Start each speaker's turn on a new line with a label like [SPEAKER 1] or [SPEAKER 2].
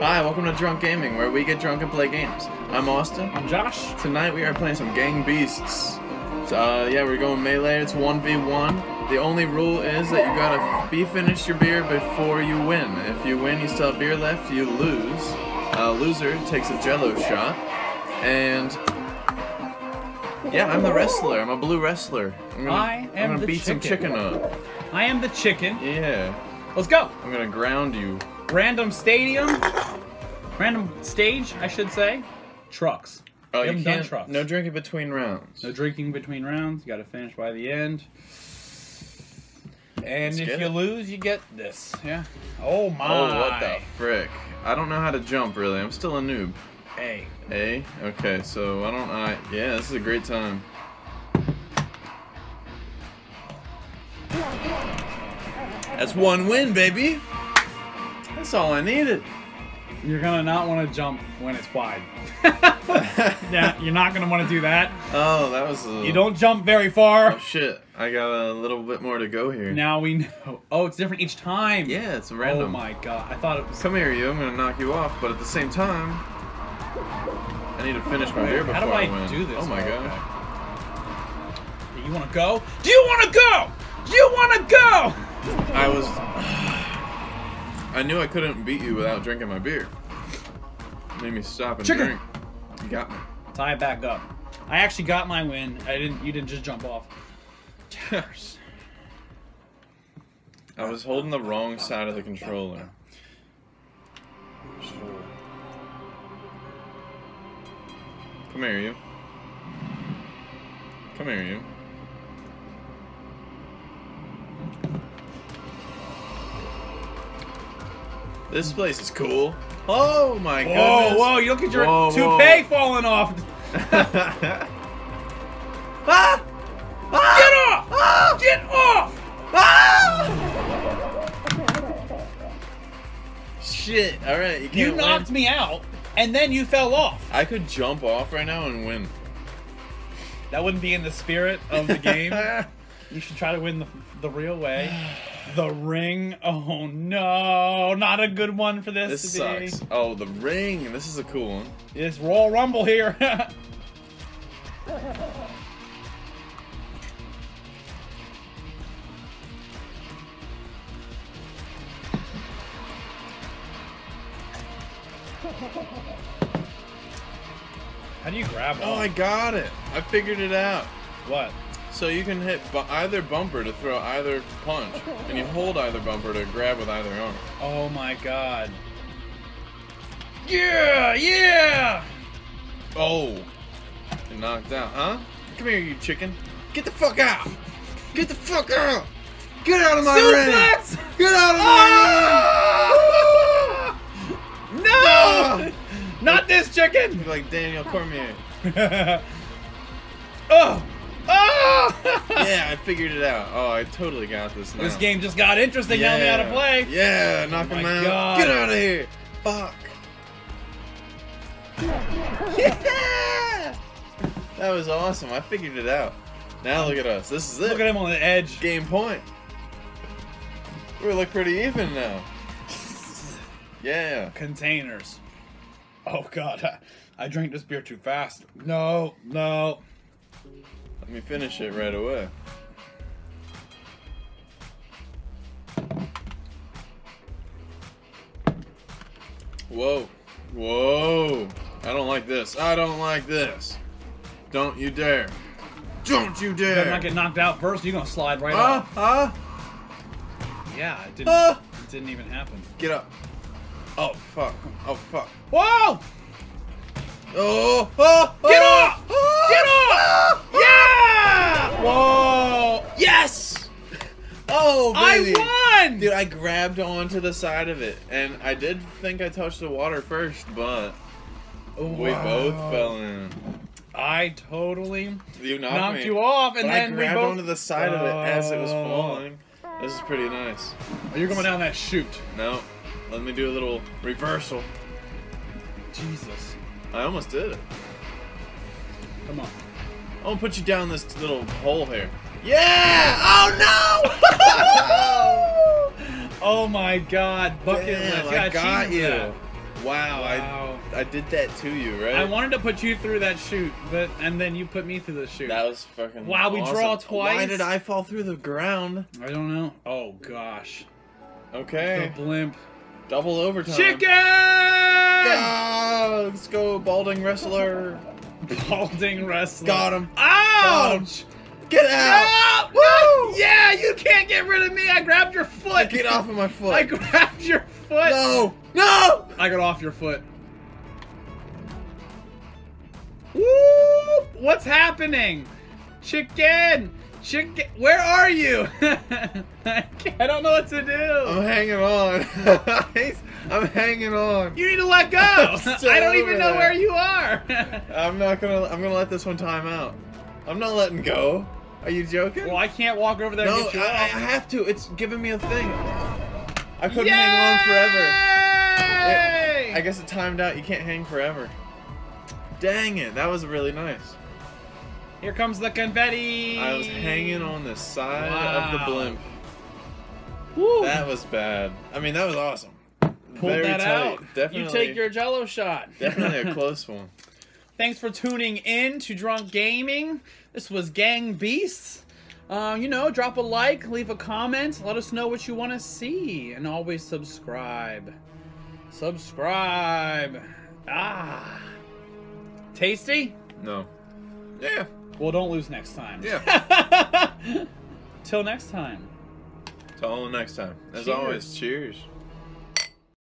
[SPEAKER 1] Hi, welcome to Drunk Gaming, where we get drunk and play games. I'm Austin.
[SPEAKER 2] I'm Josh.
[SPEAKER 1] Tonight we are playing some Gang Beasts. So, uh, yeah, we're going melee. It's 1v1. The only rule is that you gotta be finished your beer before you win. If you win, you still have beer left, you lose. Uh, loser takes a jello shot. And yeah, I'm the wrestler. I'm a blue wrestler. I'm gonna,
[SPEAKER 2] I am
[SPEAKER 1] I'm gonna
[SPEAKER 2] the
[SPEAKER 1] beat some
[SPEAKER 2] chicken.
[SPEAKER 1] chicken up.
[SPEAKER 2] I am the chicken.
[SPEAKER 1] Yeah.
[SPEAKER 2] Let's go.
[SPEAKER 1] I'm gonna ground you.
[SPEAKER 2] Random stadium. Random stage, I should say. Trucks.
[SPEAKER 1] Oh,
[SPEAKER 2] We
[SPEAKER 1] you
[SPEAKER 2] haven't done
[SPEAKER 1] can't.
[SPEAKER 2] trucks.
[SPEAKER 1] No drinking between rounds.
[SPEAKER 2] No drinking between rounds. You got to finish by the end. And
[SPEAKER 1] Let's
[SPEAKER 2] if you
[SPEAKER 1] it.
[SPEAKER 2] lose, you get this. Yeah. Oh my.
[SPEAKER 1] Oh, what the frick? I don't know how to jump really. I'm still a noob.
[SPEAKER 2] Hey.
[SPEAKER 1] A? Okay, so why don't I... Yeah, this is a great time. That's one win, baby! That's all I needed.
[SPEAKER 2] You're gonna not want to jump when it's wide. yeah, you're not gonna want to do that.
[SPEAKER 1] Oh, that was a...
[SPEAKER 2] You don't jump very far.
[SPEAKER 1] Oh, shit. I got a little bit more to go here.
[SPEAKER 2] Now we know. Oh, it's different each time.
[SPEAKER 1] Yeah, it's random.
[SPEAKER 2] Oh my god. I thought it was.
[SPEAKER 1] Come here, you. I'm gonna knock you off, but at the same time... I need to finish my
[SPEAKER 2] Wait,
[SPEAKER 1] beer before
[SPEAKER 2] how do
[SPEAKER 1] I,
[SPEAKER 2] I
[SPEAKER 1] win.
[SPEAKER 2] do this?
[SPEAKER 1] Oh my
[SPEAKER 2] Okay.
[SPEAKER 1] god.
[SPEAKER 2] You want to go? Do you want to go? Do you want to go?
[SPEAKER 1] I was. I knew I couldn't beat you without drinking my beer. Made me stop and
[SPEAKER 2] Chicken.
[SPEAKER 1] drink. You got me.
[SPEAKER 2] Tie it back up. I actually got my win. I didn't. You didn't just jump off. Yes.
[SPEAKER 1] I was holding the wrong side of the controller. Come here, you. Come here, you. This place is cool. Oh my
[SPEAKER 2] Whoa,
[SPEAKER 1] goodness.
[SPEAKER 2] whoa! You look at your
[SPEAKER 1] Whoa, whoa.
[SPEAKER 2] toupee falling off.
[SPEAKER 1] ah! ah!
[SPEAKER 2] Get off!
[SPEAKER 1] Ah!
[SPEAKER 2] Get off!
[SPEAKER 1] Ah! Shit. All right, you can't
[SPEAKER 2] You
[SPEAKER 1] win.
[SPEAKER 2] knocked me out, and then you fell off.
[SPEAKER 1] I could jump off right now and win.
[SPEAKER 2] That wouldn't be in the spirit of the game. you should try to win the, the real way. The ring. Oh no, not a good one for this,
[SPEAKER 1] this
[SPEAKER 2] to be.
[SPEAKER 1] sucks. Oh, the ring. This is a cool one.
[SPEAKER 2] It's Royal Rumble here. How do you grab
[SPEAKER 1] Oh,
[SPEAKER 2] one?
[SPEAKER 1] I got it. I figured it out.
[SPEAKER 2] What?
[SPEAKER 1] So you can hit bu- either bumper to throw either punch, and you hold either bumper to grab with either arm.
[SPEAKER 2] Oh my god. Yeah, yeah!
[SPEAKER 1] Oh, you're knocked out, huh? Come here, you chicken. Get the fuck out! Get the fuck out! Get out of my ring! Get out of my ring!
[SPEAKER 2] Ah! No!
[SPEAKER 1] Ah!
[SPEAKER 2] Not this chicken!
[SPEAKER 1] You're like Daniel Cormier.
[SPEAKER 2] oh! Oh!
[SPEAKER 1] Yeah, I figured it out. Oh, I totally got this now.
[SPEAKER 2] This game just got interesting now we how to play.
[SPEAKER 1] Yeah, knock
[SPEAKER 2] Oh
[SPEAKER 1] him out.
[SPEAKER 2] God.
[SPEAKER 1] Get out of here. Fuck. Yeah! That was awesome. I figured it out. Now look at us. This is it.
[SPEAKER 2] Look at him on the edge.
[SPEAKER 1] Game point. We look pretty even now. Yeah.
[SPEAKER 2] Containers. Oh god, I, I drank this beer too fast. No, no.
[SPEAKER 1] Let me finish it right away. Whoa. Whoa. I don't like this. I don't like this. Don't you dare. Don't you dare.
[SPEAKER 2] You better not get knocked out first. You're gonna slide right
[SPEAKER 1] Huh?
[SPEAKER 2] off.
[SPEAKER 1] Huh?
[SPEAKER 2] Yeah, it didn't.
[SPEAKER 1] Huh?
[SPEAKER 2] It didn't even happen.
[SPEAKER 1] Get up. Oh, fuck. Oh, fuck.
[SPEAKER 2] Whoa!
[SPEAKER 1] Oh, oh,
[SPEAKER 2] Get
[SPEAKER 1] oh,
[SPEAKER 2] off!
[SPEAKER 1] oh,
[SPEAKER 2] Get off!
[SPEAKER 1] Ah!
[SPEAKER 2] Whoa!
[SPEAKER 1] Yes! Oh, baby.
[SPEAKER 2] I won!
[SPEAKER 1] Dude, I grabbed onto the side of it, and I did think I touched the water first, but we both fell in.
[SPEAKER 2] I totally
[SPEAKER 1] You knocked,
[SPEAKER 2] knocked
[SPEAKER 1] me.
[SPEAKER 2] you off, and then
[SPEAKER 1] I
[SPEAKER 2] we
[SPEAKER 1] grabbed
[SPEAKER 2] both.
[SPEAKER 1] onto the side of it as it was
[SPEAKER 2] Oh.
[SPEAKER 1] falling. This is pretty nice.
[SPEAKER 2] Are You're going down that chute.
[SPEAKER 1] No, let me do a little reversal.
[SPEAKER 2] Jesus.
[SPEAKER 1] I almost did it.
[SPEAKER 2] Come on.
[SPEAKER 1] I'm gonna put you down this little hole here. Yeah! Oh no!
[SPEAKER 2] Oh my God, bucket
[SPEAKER 1] Damn,
[SPEAKER 2] list.
[SPEAKER 1] I got you.
[SPEAKER 2] that.
[SPEAKER 1] Wow,
[SPEAKER 2] Wow.
[SPEAKER 1] I I did that to you, right?
[SPEAKER 2] I wanted to put you through that chute, but and then you put me through the chute.
[SPEAKER 1] That was fucking.
[SPEAKER 2] Wow, we draw twice?
[SPEAKER 1] Why did I fall through the ground?
[SPEAKER 2] I don't know. Oh gosh.
[SPEAKER 1] Okay,
[SPEAKER 2] The blimp.
[SPEAKER 1] double overtime.
[SPEAKER 2] Chicken!
[SPEAKER 1] Go! Let's go, balding wrestler.
[SPEAKER 2] Balding wrestler.
[SPEAKER 1] Got him.
[SPEAKER 2] Ouch!
[SPEAKER 1] Get out!
[SPEAKER 2] No!
[SPEAKER 1] Woo!
[SPEAKER 2] Yeah, you can't get rid of me. I grabbed your foot.
[SPEAKER 1] Get off of my foot!
[SPEAKER 2] I grabbed your foot.
[SPEAKER 1] no! No!
[SPEAKER 2] I got off your foot. Woo! What's happening? Chicken! Chicken! Where are you? I don't know what to do.
[SPEAKER 1] I'm hanging on. I'm hanging on.
[SPEAKER 2] You need to let go. I don't even know where you are.
[SPEAKER 1] I'm not gonna. I'm gonna let this one time out. I'm not letting go. Are you joking?
[SPEAKER 2] well, I can't walk over there
[SPEAKER 1] no,
[SPEAKER 2] and get you
[SPEAKER 1] I, I have to. It's giving me a thing. I couldn't hang on forever.
[SPEAKER 2] Yay!
[SPEAKER 1] I guess it timed out. You can't hang forever. Dang it! That was really nice.
[SPEAKER 2] Here comes the confetti.
[SPEAKER 1] I was hanging on the side of the blimp.
[SPEAKER 2] Woo.
[SPEAKER 1] That was bad. I mean, that was awesome.
[SPEAKER 2] Pulled
[SPEAKER 1] Very
[SPEAKER 2] that
[SPEAKER 1] tight.
[SPEAKER 2] out.
[SPEAKER 1] Definitely,
[SPEAKER 2] You take your Jello shot.
[SPEAKER 1] definitely a close one.
[SPEAKER 2] Thanks for tuning in to Drunk Gaming. This was Gang Beasts. Uh, you know, drop a like, leave a comment, let us know what you want to see, and always subscribe. Subscribe. Ah. Tasty?
[SPEAKER 1] No. Yeah.
[SPEAKER 2] Well, don't lose next time.
[SPEAKER 1] Yeah.
[SPEAKER 2] Till next time.
[SPEAKER 1] Till next time. As
[SPEAKER 2] Cheers.
[SPEAKER 1] always, cheers.